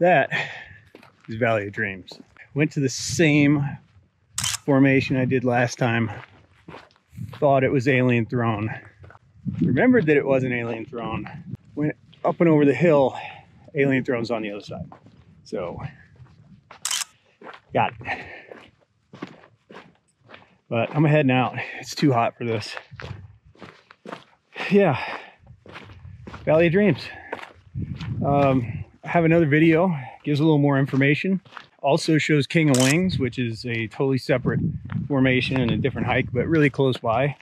That is Valley of Dreams. Went to the same formation I did last time. Thought it was Alien Throne. Remembered that it was an Alien Throne. Went up and over the hill. Alien Throne's on the other side. So, got it. But I'm heading out. It's too hot for this. Yeah. Valley of Dreams. Um, have another video, gives a little more information. Also shows King of Wings, which is a totally separate formation and a different hike, but really close by.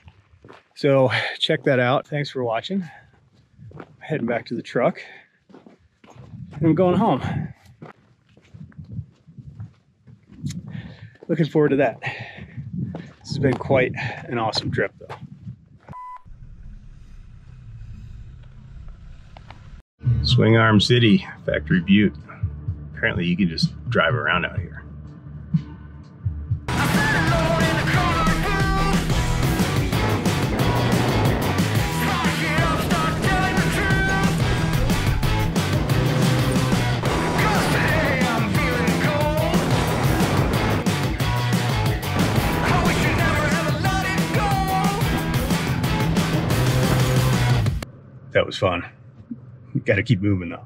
So check that out. Thanks for watching. I'm Heading back to the truck. I'm going home. Looking forward to that. This has been quite an awesome trip though. Swing Arm City, Factory Butte. Apparently you can just drive around out here. That was fun. Got to keep moving though.